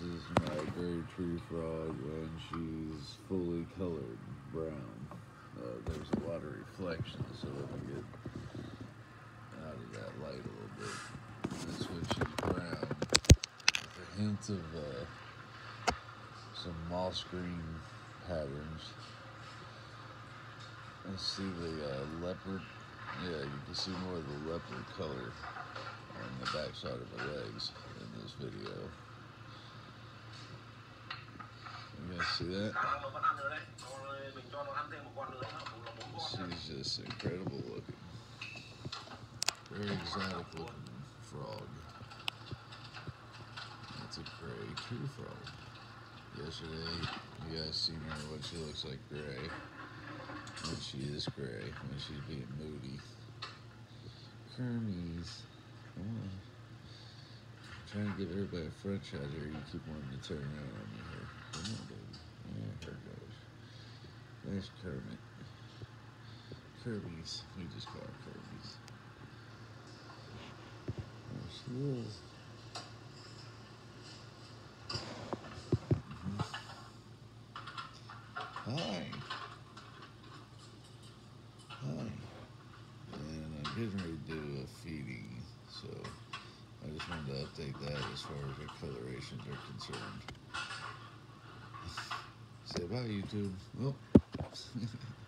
This is my gray tree frog, and she's fully colored brown. Uh, there's a lot of reflection, so let me get out of that light a little bit. That's one, she's brown, with a hint of uh, some moss green patterns. Let's see the uh, leopard. Yeah, you can see more of the leopard color on the backside of her legs in this video. You guys see that? She's just incredible looking. Very exotic looking frog. That's a gray tree frog. Yesterday, you guys seen her what she looks like gray. When she is gray, when she's being moody. Kermies. Come on. trying to give everybody a front shot here. You keep wanting to turn around on me here. Come on, baby. There's Kermit. Kermies. We just call her Kermies. There she is. Mm-hmm. Hi. Hi. And I'm getting ready to do a feeding, so I just wanted to update that as far as the colorations are concerned. Say bye, YouTube. Oh.